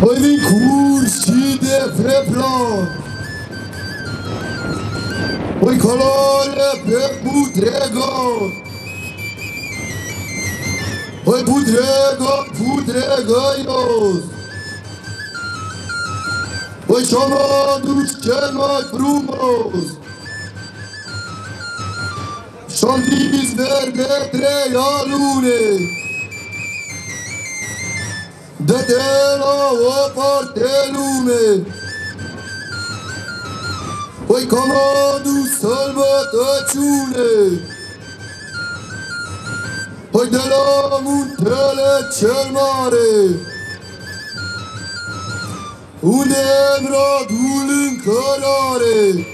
Păi din curs și de preplan Păi coloare pe putrego Păi putrego, putregăios Păi și-o mă duci cel mai frumos Și-am zis verde trei alune. Dă-te la o parte lume. Păi cam adus sărbătăciune Păi de la muntele cel mare. Unde e radul în cărare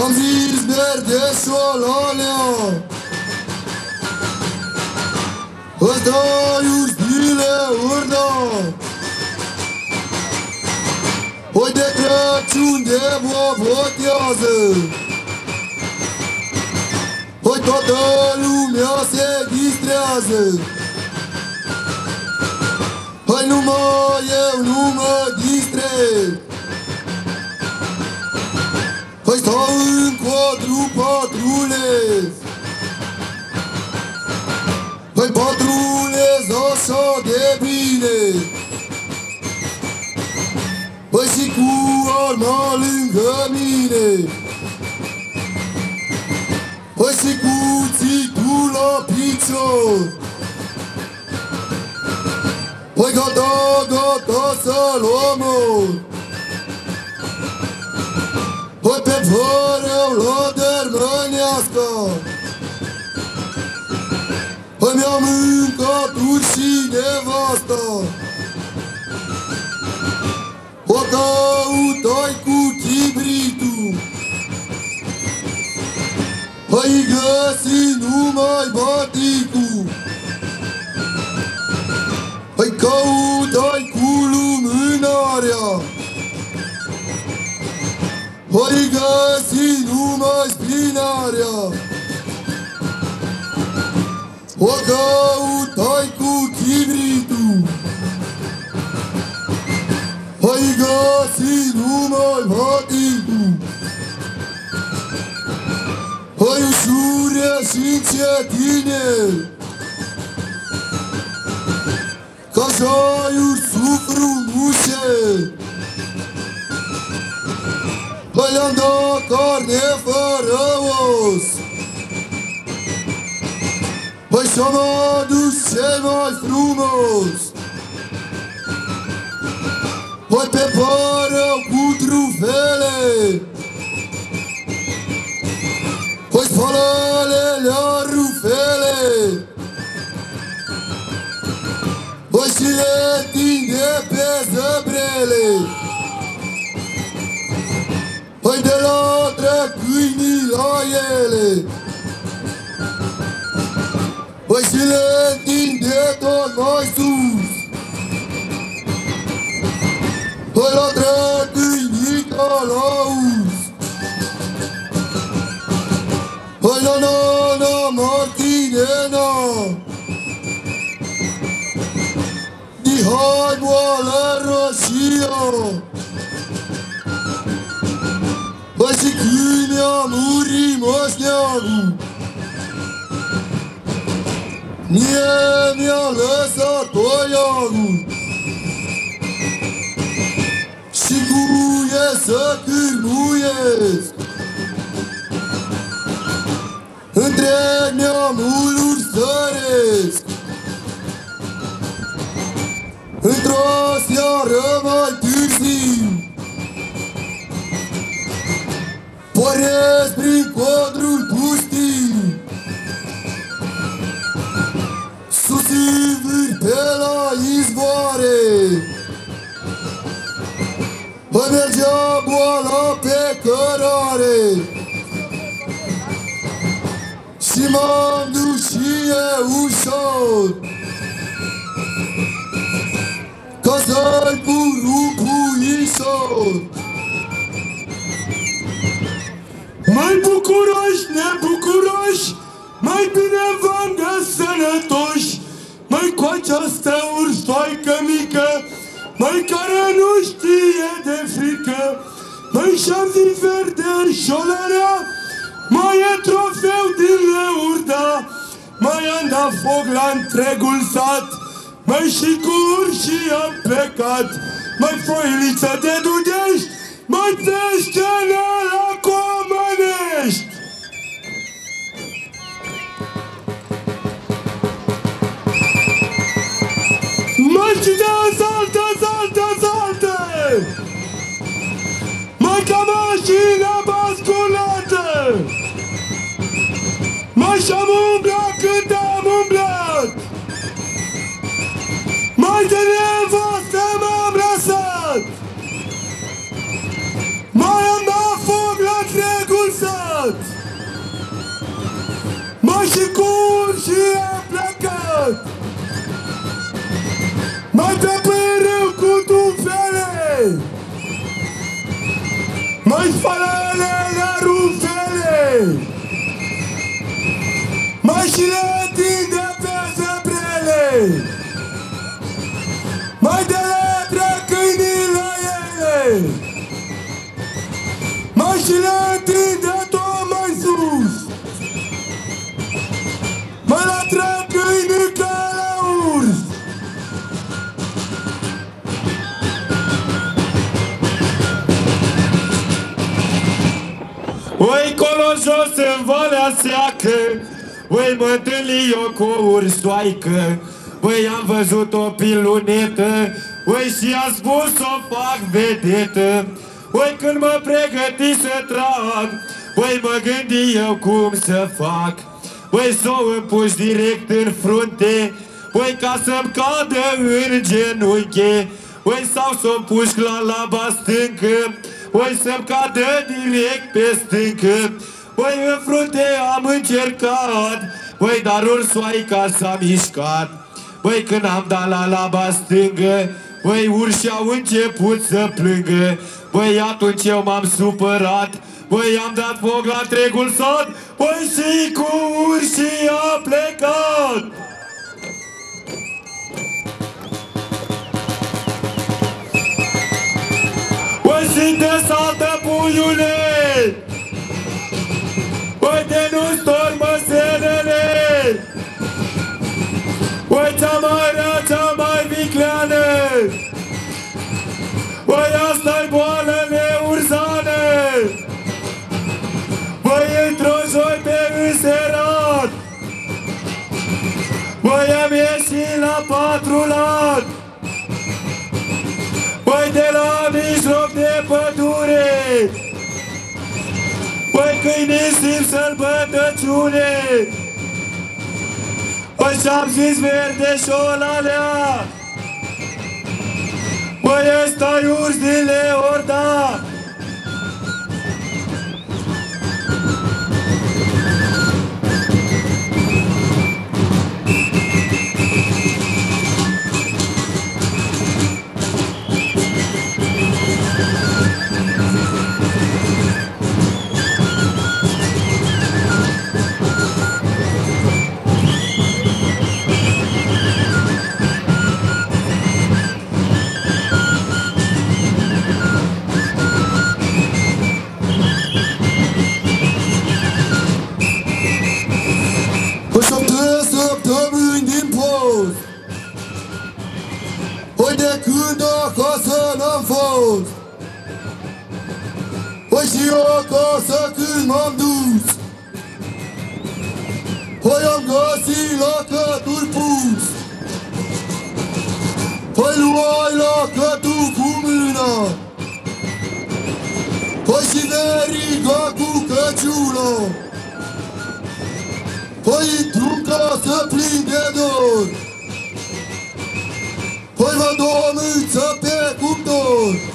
zis verde șolalea Ăsta e bine urna Păi de Crăciun de mă votează Păi toată lumea se distrează în quadru patrulez Păi patrulez așa de bine. Păi și cu arma lângă mine. Păi și cuțitul la picior. Păi gata, gata să-l omor Păi pe fără la dermănească Păi mi-am mâncat și nevasta O căutai cu chibritul! Păi găsi numai baticul! Păi căutai cu lumânarea Păi găsi numai spinarea O căutai cu chibritul Păi găsi numai baticul Păi ușure și încetine Ca jaiuri sufru mușe Păi le-am dat carne fără os Păi și-am adus cel mai frumos Păi pe pară cu trufele Păi la trec câinii ca la us Păi la nana Martinena. Dihai boală roșia Păi și când a murit moșneagul Mie mi-a lăsat toiagul Și cu e să cârmuiesc? Întreg neamul ursăresc Într-o seară mai Orestre Enquadro Busti Susivir pela izvore Amergea boala pe cărare Și m-am dușie ușor Ca să-i puru Mai bucuroși, nebucuroși, mai bine v-am găsit sănătoși, mai cu această ursoaică mică, mai care nu știe de frică, mai și-am din verde șolărea, mai e trofeu din leurda, mai am dat foc la întregul sat, mai și cu urșii am plecat, mai foiliță de dudești, mai peștele la comănești! Mai cine saltă, saltă, saltă! Mai ca mașina basculată! Mai și-am umblat și cu și am plecat! Mai pe părâu cu tufele! Mai spalele la rufele! Mai și le tinde pe zăbrele! Oi mă întâlni eu cu o ursoaică Oi am văzut o pilunetă. Oi și a spus o fac vedetă. Oi când mă pregăti să trag Oi mă gândi eu cum să fac. Oi să o împuși direct în frunte. Oi ca să-mi cadă în genunchi Oi sau să o puși la laba stâncă. Oi să-mi cadă direct pe stâncă Oi în frunte am încercat Oi dar ursoaica s-a mișcat. Băi, când am dat la laba stângă Băi, urși au început să plângă. Băi, atunci eu m-am supărat Băi, am dat foc la întregul sat Băi, și cu urșii a plecat. Băi, și de saltă Băi, de nu stormă senele Băi, cea mai rea, cea mai vicleană. Băi, asta-i boală neurzană Băi, într-o joi pe înserat. Băi, am ieșit la patru lat. Băi, de la mijloc de pădure Băi, câinii simt sălbătăciune. Băi, și-am zis verde șolalea. Băi, ăsta-i urs din Leorda cătul cu mâna Păi și veriga cu căciula Păi trunca să plin de dor Păi vă două mâță pe cuptor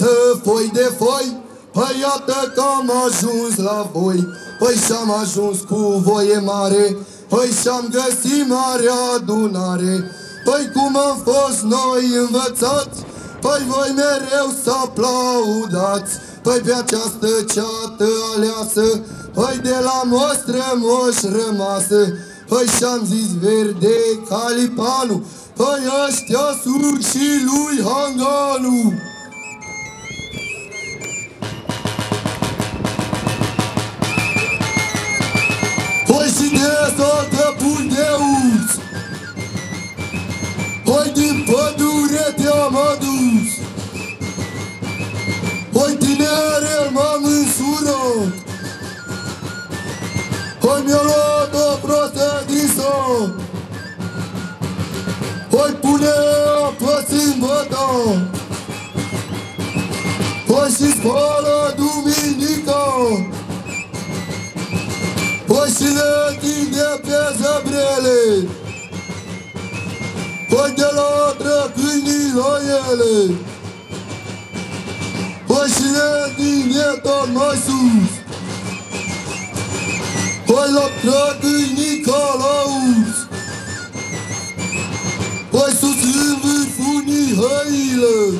Măicuță, foi de foi, Păi iată că am ajuns la voi, Păi și-am ajuns cu voie mare, Păi și-am găsit mare adunare, Păi cum am fost noi învățați, Păi voi mereu să aplaudați, Păi pe această ceată aleasă, Păi de la mostră moș rămasă, Păi și-am zis verde calipanu, Păi ăștia sunt și lui Hanganu. Păi și de să pun de urs, Păi din pădure te-am adus, Păi tinere m-am însurat, Păi mi-a luat o prostă din somn, Păi pune apă sâmbătă, Păi și spală duminica, Păi și le tinde pe zăbrele, Păi de la drăcâinii la ele, Păi și le tinde tot mai sus, Păi la drăcâinii calauz, Păi sus în vârfunii hăile,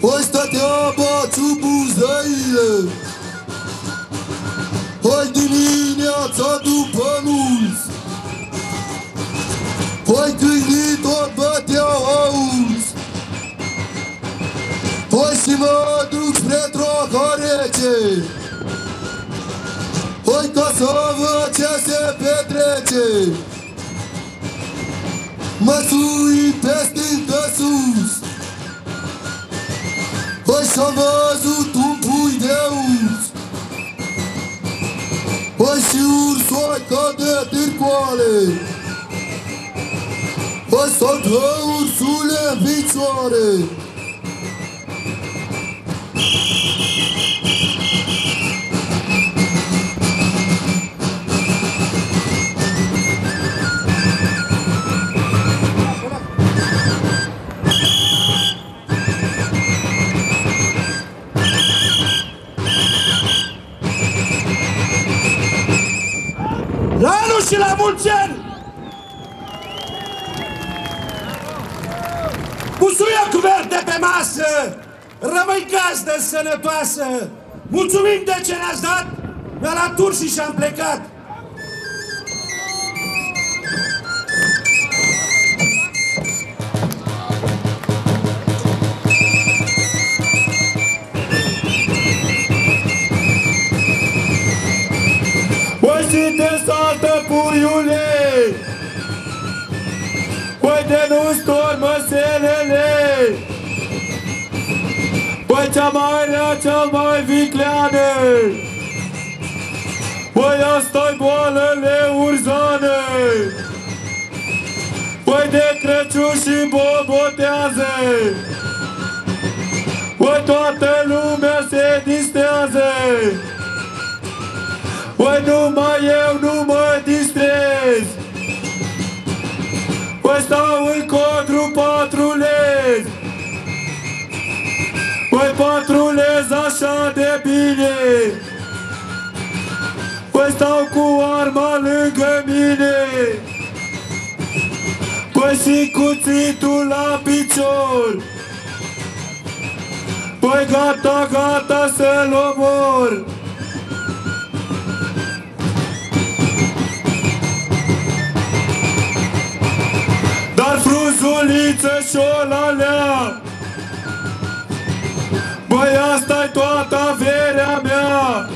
Păi stătea baciu buzăile, Păi dimineața după nunț Păi câinii tot băteau auzi Păi și mă duc spre troca rece Păi ca să văd ce se petrece. Mă sui pe stâncă sus. Păi și-am văzut Păi și ursoaica de târcoale Păi saltă și la mulți ani! Busuioc verde pe masă! Rămâi gazdă sănătoasă! Mulțumim de ce ne-ați dat! Ne-a la tur și și-am plecat! De nu stor măselele. Păi cea mai rea, cea mai vicleană. Păi asta-i boalele urzane. Păi de Crăciun și bobotează. Păi toată lumea se distrează. Păi numai eu nu mă distrez Păi stau în codru patrulez Păi patrulez așa de bine. Păi stau cu arma lângă mine. Păi și cuțitul la picior. Păi gata, gata să-l omor frunzuliță și-o lalea. Băi, asta-i toată averea mea.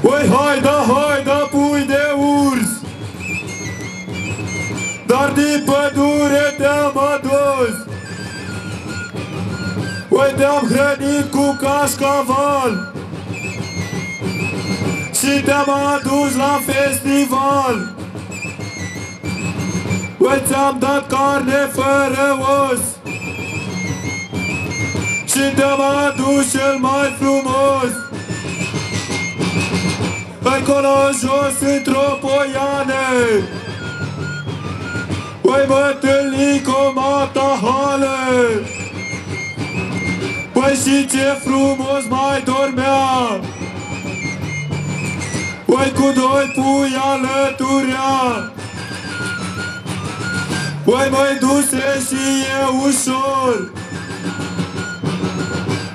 Băi, hai da, hai da, pui de urs. Dar din pădure te-am adus. Băi, te-am hrănit cu cașcaval și te-am adus la festival. Băi, ți-am dat carne fără os. Și te-am adus cel mai frumos. Acolo jos într-o poiană. Voi mă întâlni cu mata hală. Păi și ce frumos mai dormea Păi cu doi pui alăturea. Păi mai duse și e ușor.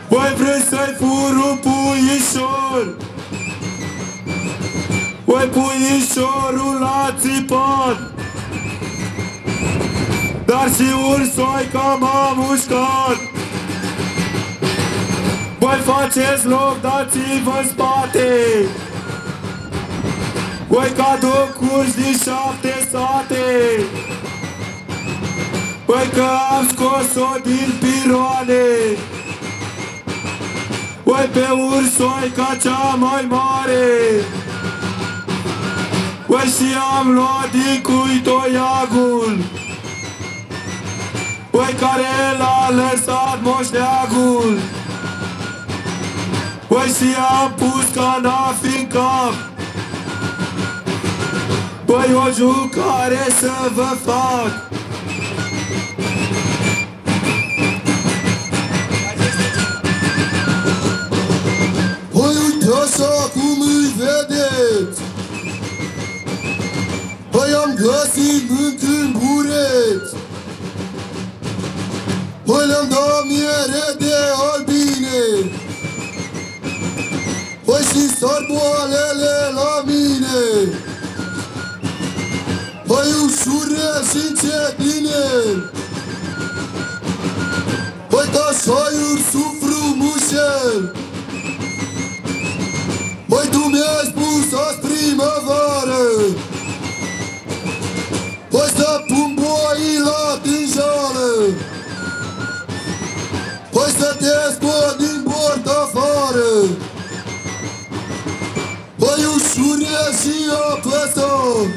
Păi vrei să-i furu puișor. Păi puișorul a țipat Dar și ursoica m-a mușcat Voi faceți loc, dați-vă în spate Voi ca docuri din șapte sate Păi că am scos-o din piroane. Păi pe ursoica cea mai mare. Păi și am luat din cui toiagul Păi care l-a lăsat moșteagul Păi și am pus canafi în cap Păi o jucare să vă fac Păi uite așa cum îi vedeți Păi am găsit în bureți Păi le-am dat miere de albine. Păi și sar boalele la mine Păi ușure și încetine Păi ca șaiuri sufru mușel Păi tu mi-ai spus azi primăvară. Păi să pun boii la tânjală Păi să te scot din bord afară. Păi ușurie și apăsat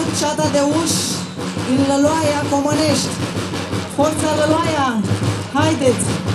dumneavoastră ceata de uși din Lăloaia Comănești. Forța Lăloaia, haideți!